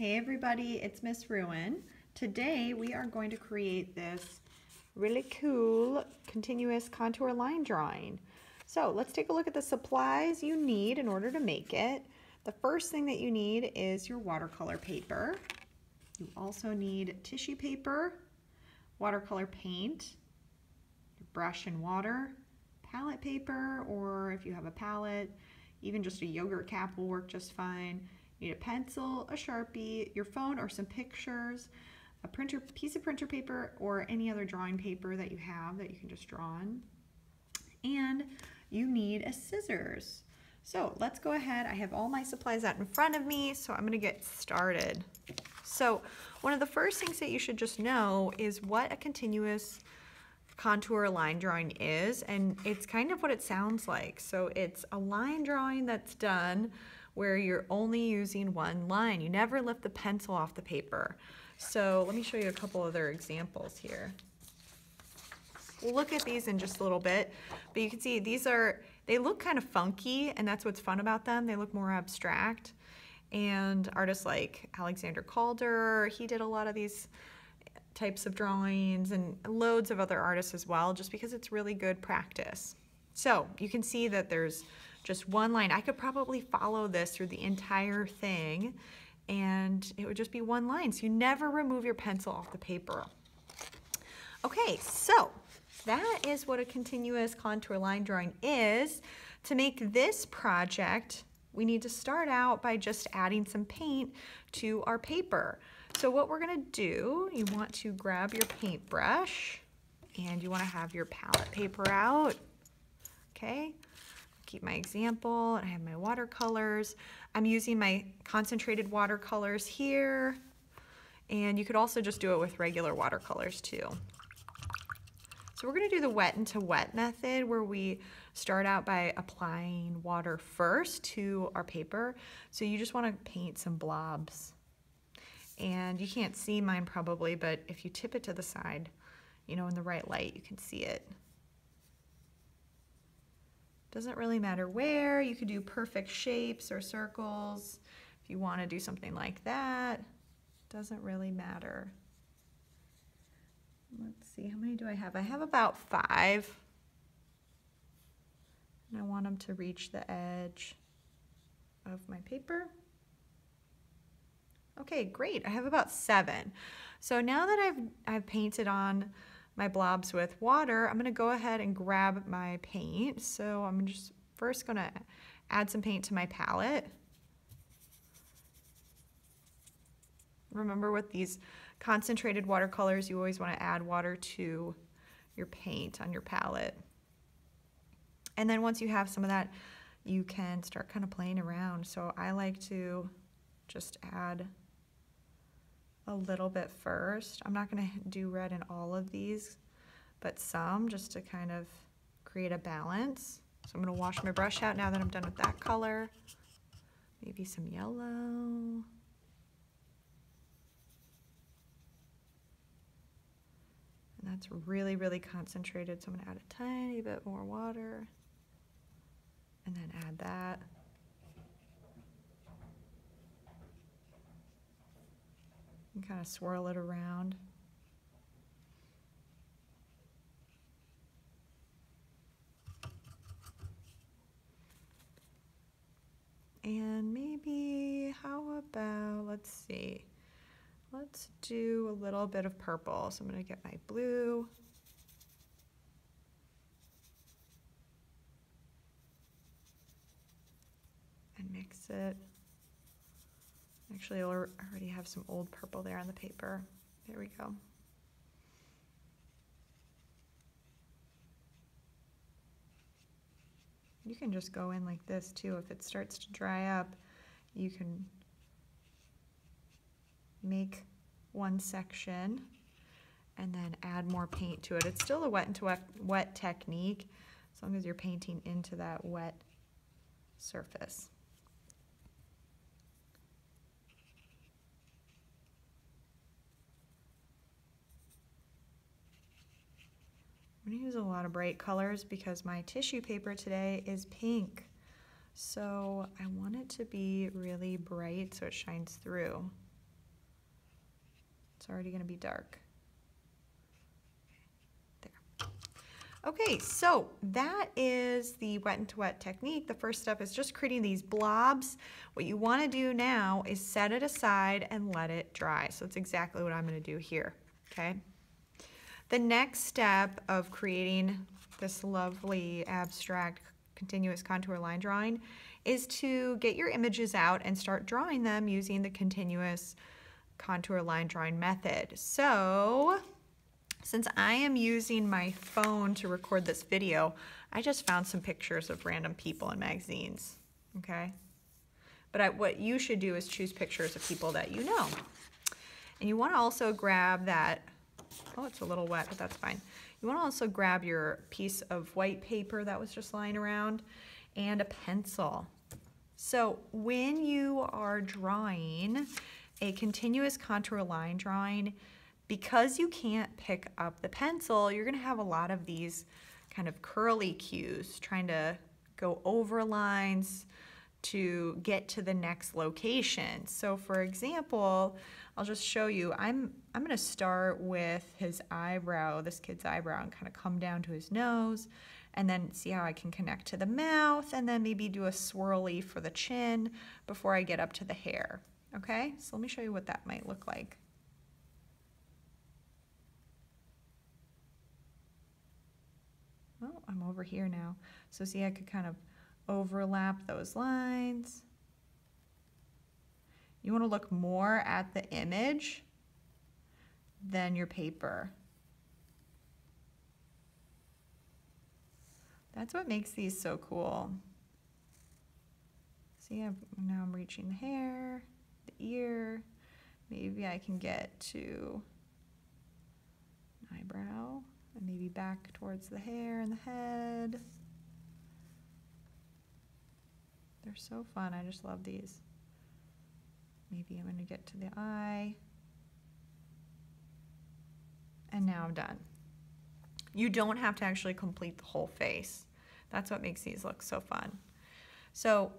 Hey everybody, it's Miss Ruen. Today we are going to create this really cool continuous contour line drawing. So let's take a look at the supplies you need in order to make it. The first thing that you need is your watercolor paper. You also need tissue paper, watercolor paint, your brush and water, palette paper, or if you have a palette, even just a yogurt cap will work just fine. You need a pencil, a Sharpie, your phone or some pictures, a printer, piece of printer paper or any other drawing paper that you have that you can just draw on. And you need a scissors. So let's go ahead. I have all my supplies out in front of me, so I'm gonna get started. So one of the first things that you should just know is what a continuous contour line drawing is, and it's kind of what it sounds like. So it's a line drawing that's done where you're only using one line. You never lift the pencil off the paper. So let me show you a couple other examples here. We'll look at these in just a little bit, but you can see these are, they look kind of funky and that's what's fun about them. They look more abstract. And artists like Alexander Calder, he did a lot of these types of drawings and loads of other artists as well, just because it's really good practice. So you can see that there's just one line. I could probably follow this through the entire thing and it would just be one line. So you never remove your pencil off the paper. Okay, so that is what a continuous contour line drawing is. To make this project, we need to start out by just adding some paint to our paper. So what we're gonna do, you want to grab your paintbrush and you wanna have your palette paper out, okay? Keep my example. And I have my watercolors. I'm using my concentrated watercolors here. And you could also just do it with regular watercolors too. So we're gonna do the wet into wet method where we start out by applying water first to our paper. So you just wanna paint some blobs. And you can't see mine probably, but if you tip it to the side, you know, in the right light, you can see it. Doesn't really matter where. You could do perfect shapes or circles if you want to do something like that. Doesn't really matter. Let's see, how many do I have? I have about five. And I want them to reach the edge of my paper. Okay, great. I have about seven. So now that I've, I've painted on my blobs with water, I'm gonna go ahead and grab my paint. So I'm just first gonna add some paint to my palette. Remember with these concentrated watercolors, you always wanna add water to your paint on your palette. And then once you have some of that, you can start kind of playing around. So I like to just add a little bit first. I'm not going to do red in all of these, but some just to kind of create a balance. So I'm going to wash my brush out now that I'm done with that color. Maybe some yellow. And that's really, really concentrated. So I'm going to add a tiny bit more water and then add that. And kind of swirl it around. And maybe, how about, let's see, let's do a little bit of purple. So I'm gonna get my blue. And mix it. Actually, already have some old purple there on the paper. There we go. You can just go in like this too. If it starts to dry up, you can make one section and then add more paint to it. It's still a wet into wet, wet technique as long as you're painting into that wet surface. I'm gonna use a lot of bright colors because my tissue paper today is pink. So I want it to be really bright so it shines through. It's already to be dark. There. Okay, so that is the wet and wet technique. The first step is just creating these blobs. What you want to do now is set it aside and let it dry. So it's exactly what I'm to do here, okay? The next step of creating this lovely abstract continuous contour line drawing is to get your images out and start drawing them using the continuous contour line drawing method. So since I am using my phone to record this video, I just found some pictures of random people in magazines, okay? But I, what you should do is choose pictures of people that you know. And you wanna also grab that, oh, it's a little wet, but that's fine. You wanna also grab your piece of white paper that was just lying around and a pencil. So when you are drawing a continuous contour line drawing, because you can't pick up the pencil, you're gonna have a lot of these kind of curly cues trying to go over lines to get to the next location. So for example, I'll just show you, I'm, I'm gonna start with his eyebrow, this kid's eyebrow, and kind of come down to his nose and then see how I can connect to the mouth and then maybe do a swirly for the chin before I get up to the hair. Okay, so let me show you what that might look like. Well, I'm over here now. So see, I could kind of overlap those lines. You want to look more at the image than your paper. That's what makes these so cool. See, I've, now I'm reaching the hair, the ear. Maybe I can get to an eyebrow and maybe back towards the hair and the head. They're so fun. I just love these. Maybe I'm going to get to the eye. And now I'm done. You don't have to actually complete the whole face. That's what makes these look so fun. So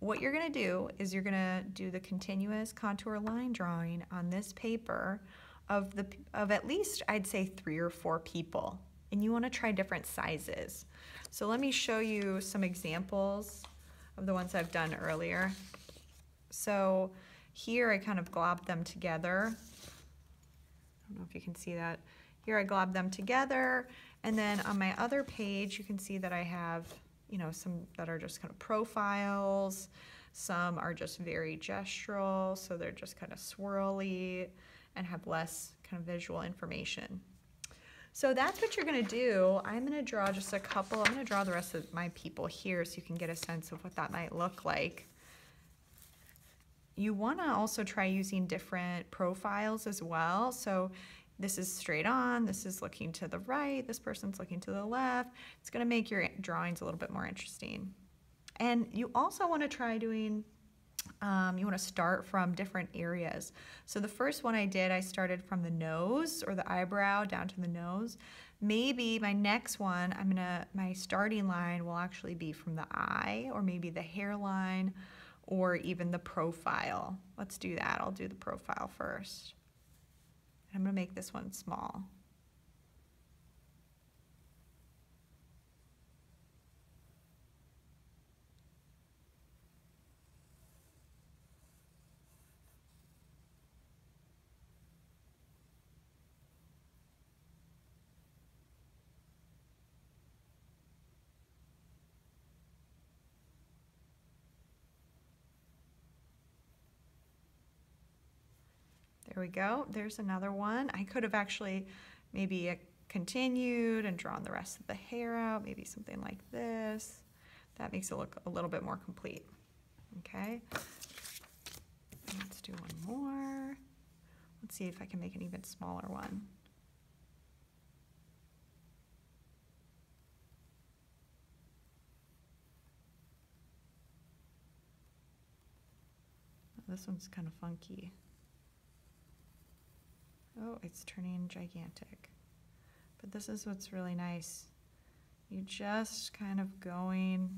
what you're gonna do is you're gonna do the continuous contour line drawing on this paper of, the, of at least, I'd say three or four people. And you wanna try different sizes. So let me show you some examples of the ones I've done earlier. So here I kind of globbed them together. I don't know if you can see that. Here I glob them together. And then on my other page, you can see that I have, you know, some that are just kind of profiles. Some are just very gestural, so they're just kind of swirly and have less kind of visual information. So that's what you're gonna do. I'm gonna draw just a couple, I'm gonna draw the rest of my people here so you can get a sense of what that might look like. You wanna also try using different profiles as well. So this is straight on, this is looking to the right, this person's looking to the left. It's gonna make your drawings a little bit more interesting. And you also wanna try doing, um, you wanna start from different areas. So the first one I did, I started from the nose or the eyebrow down to the nose. Maybe my next one, I'm gonna, my starting line will actually be from the eye or maybe the hairline or even the profile. Let's do that, I'll do the profile first. I'm to make this one small. There we go. There's another one. I could have actually maybe uh, continued and drawn the rest of the hair out, maybe something like this. That makes it look a little bit more complete. Okay. Let's do one more. Let's see if I can make an even smaller one. This one's kind of funky. Oh, it's turning gigantic. But this is what's really nice. You just kind of going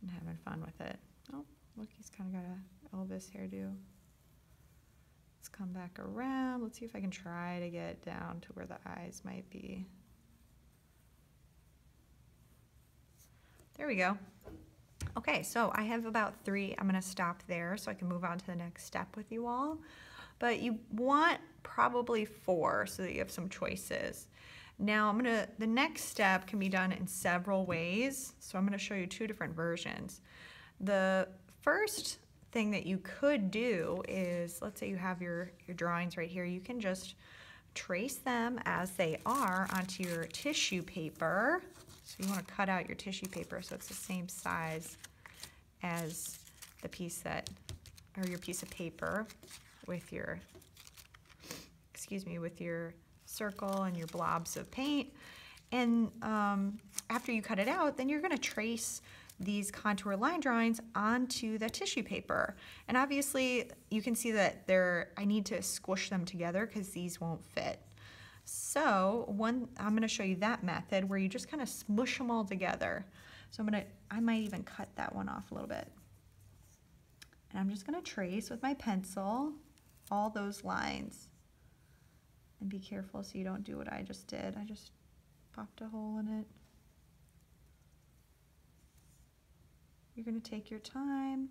and having fun with it. Oh, look, he's kind of got a Elvis hairdo. Let's come back around. Let's see if I can try to get down to where the eyes might be. There we go. Okay, so I have about three. I'm gonna stop there so I can move on to the next step with you all. But you want probably four so that you have some choices. Now I'm gonna, the next step can be done in several ways. So I'm gonna show you two different versions. The first thing that you could do is, let's say you have your, your drawings right here, you can just trace them as they are onto your tissue paper. So you want to cut out your tissue paper so it's the same size as the piece that, or your piece of paper with your, excuse me, with your circle and your blobs of paint. And um, after you cut it out, then you're going to trace these contour line drawings onto the tissue paper. And obviously you can see that they're, I need to squish them together because these won't fit. So one, I'm gonna show you that method where you just kind of smush them all together. So I'm gonna, I might even cut that one off a little bit. And I'm just gonna trace with my pencil all those lines. And be careful so you don't do what I just did. I just popped a hole in it. You're gonna take your time.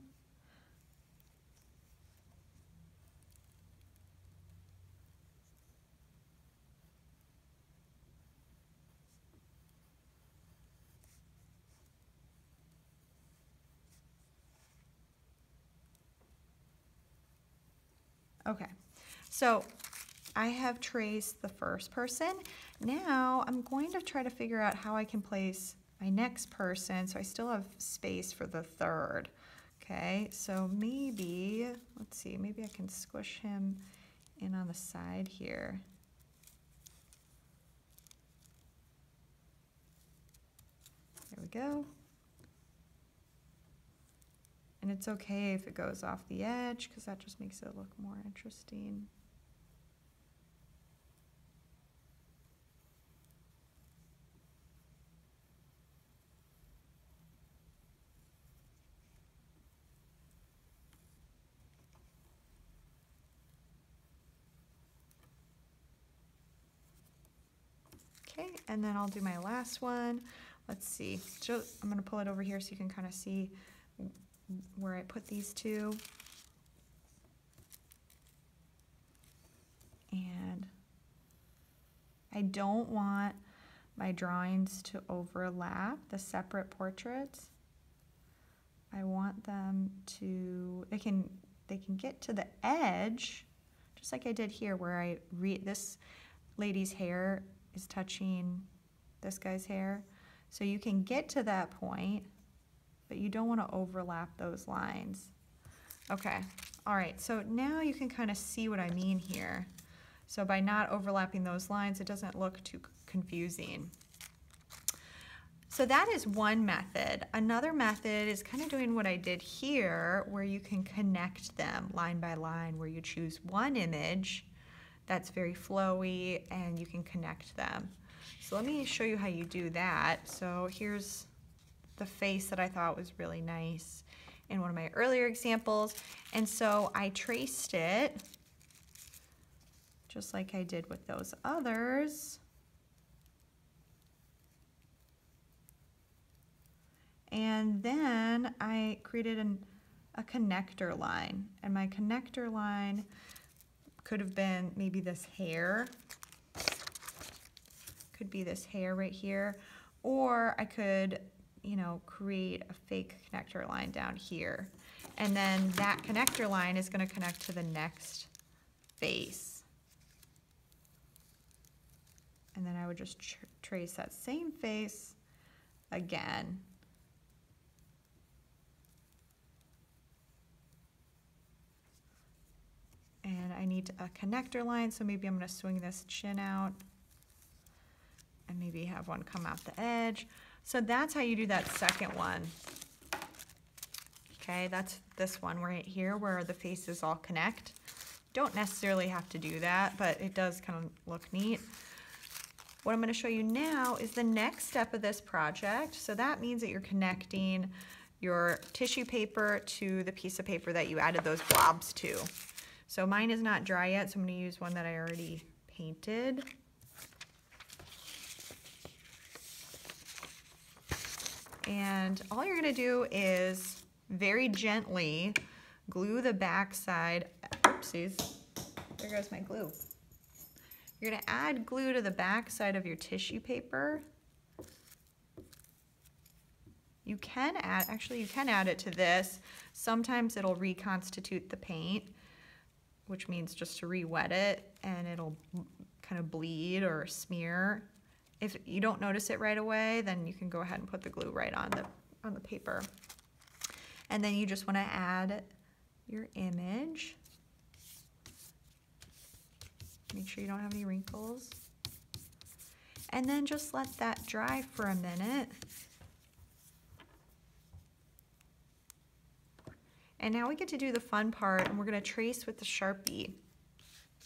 Okay, so I have traced the first person. Now I'm going to try to figure out how I can place my next person, so I still have space for the third. Okay, so maybe, let's see, maybe I can squish him in on the side here. There we go. And it's okay if it goes off the edge because that just makes it look more interesting. Okay, and then I'll do my last one. Let's see. So I'm going to pull it over here so you can kind of see where I put these two. And I don't want my drawings to overlap the separate portraits. I want them to, they can, they can get to the edge, just like I did here where I read this lady's hair is touching this guy's hair. So you can get to that point, but you don't want to overlap those lines. Okay, all right, so now you can kind of see what I mean here. So by not overlapping those lines, it doesn't look too confusing. So that is one method. Another method is kind of doing what I did here, where you can connect them line by line, where you choose one image that's very flowy and you can connect them. So let me show you how you do that. So here's the face that I thought was really nice in one of my earlier examples. And so I traced it just like I did with those others. And then I created an, a connector line. And my connector line could have been maybe this hair. Could be this hair right here. Or I could you know, create a fake connector line down here. And then that connector line is gonna connect to the next face. And then I would just tr trace that same face again. And I need a connector line, so maybe I'm gonna swing this chin out and maybe have one come out the edge. So that's how you do that second one. Okay, that's this one right here where the faces all connect. Don't necessarily have to do that, but it does kind of look neat. What I'm gonna show you now is the next step of this project. So that means that you're connecting your tissue paper to the piece of paper that you added those blobs to. So mine is not dry yet, so I'm gonna use one that I already painted. And all you're gonna do is very gently glue the back side, oopsies, there goes my glue. You're gonna add glue to the back side of your tissue paper. You can add, actually you can add it to this. Sometimes it'll reconstitute the paint, which means just to re-wet it and it'll kind of bleed or smear. If you don't notice it right away, then you can go ahead and put the glue right on the, on the paper. And then you just wanna add your image. Make sure you don't have any wrinkles. And then just let that dry for a minute. And now we get to do the fun part and we're gonna trace with the Sharpie,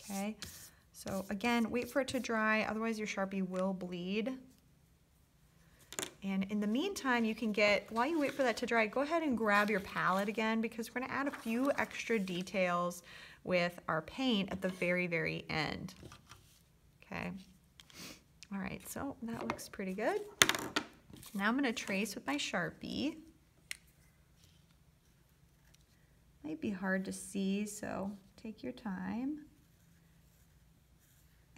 okay? So again, wait for it to dry, otherwise your Sharpie will bleed. And in the meantime, you can get, while you wait for that to dry, go ahead and grab your palette again because we're gonna add a few extra details with our paint at the very, very end. Okay. All right, so that looks pretty good. Now I'm gonna trace with my Sharpie. Might be hard to see, so take your time.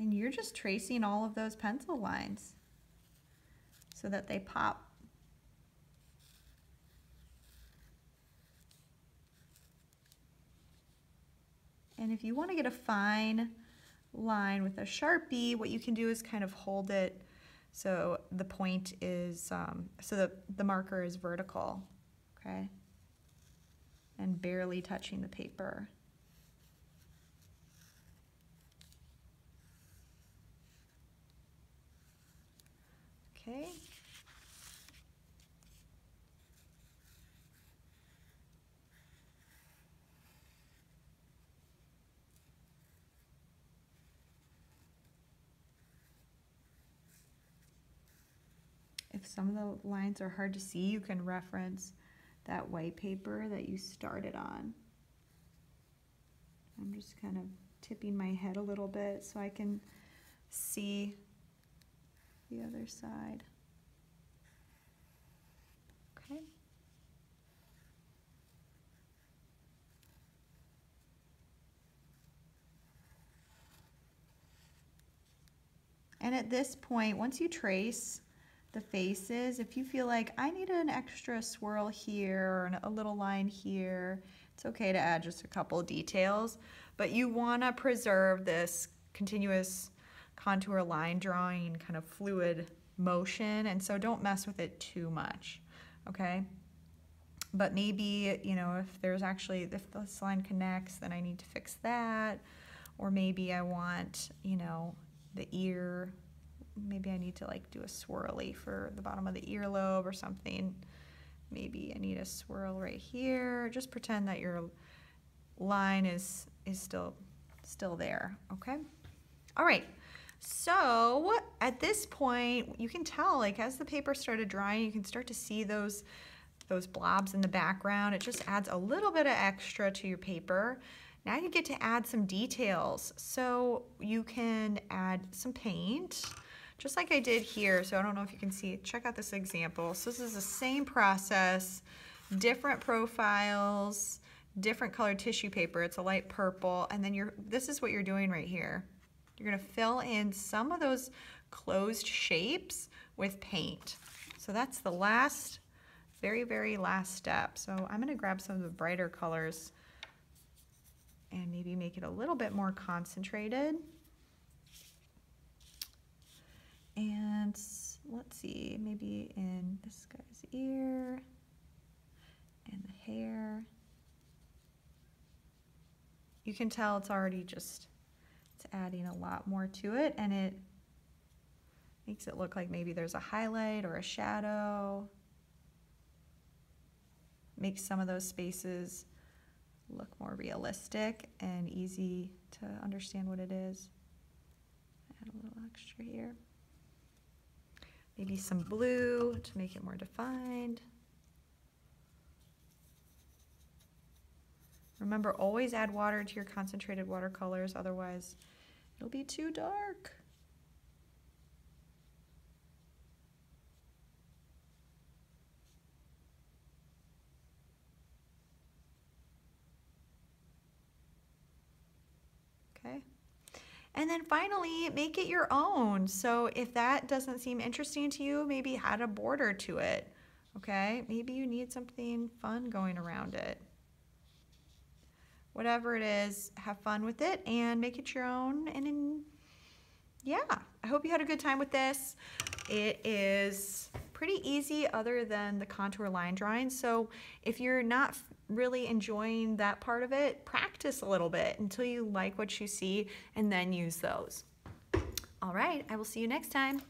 And you're just tracing all of those pencil lines so that they pop. And if you want to get a fine line with a Sharpie, what you can do is kind of hold it so the point is, um, so the, the marker is vertical, okay? And barely touching the paper. Okay. If some of the lines are hard to see, you can reference that white paper that you started on. I'm just kind of tipping my head a little bit so I can see the other side. Okay. And at this point, once you trace the faces, if you feel like I need an extra swirl here or a little line here, it's okay to add just a couple details, but you wanna preserve this continuous contour line drawing kind of fluid motion, and so don't mess with it too much, okay? But maybe, you know, if there's actually, if this line connects, then I need to fix that, or maybe I want, you know, the ear maybe I need to like do a swirly for the bottom of the earlobe or something. Maybe I need a swirl right here. Just pretend that your line is is still still there, okay? All right. So at this point, you can tell like as the paper started drying, you can start to see those those blobs in the background. It just adds a little bit of extra to your paper. Now you get to add some details. So you can add some paint just like I did here. So I don't know if you can see, check out this example. So this is the same process, different profiles, different colored tissue paper. It's a light purple. And then you're, this is what you're doing right here. You're gonna fill in some of those closed shapes with paint. So that's the last, very, very last step. So I'm gonna grab some of the brighter colors and maybe make it a little bit more concentrated. And let's see, maybe in this guy's ear and the hair. You can tell it's already just, it's adding a lot more to it and it makes it look like maybe there's a highlight or a shadow. Makes some of those spaces look more realistic and easy to understand what it is. Add a little extra here. Maybe some blue to make it more defined. Remember, always add water to your concentrated watercolors, otherwise it'll be too dark. Okay. And then finally, make it your own. So if that doesn't seem interesting to you, maybe add a border to it. Okay, maybe you need something fun going around it. Whatever it is, have fun with it and make it your own. And in, yeah, I hope you had a good time with this. It is pretty easy other than the contour line drawing. So if you're not really enjoying that part of it, practice a little bit until you like what you see and then use those. All right, I will see you next time.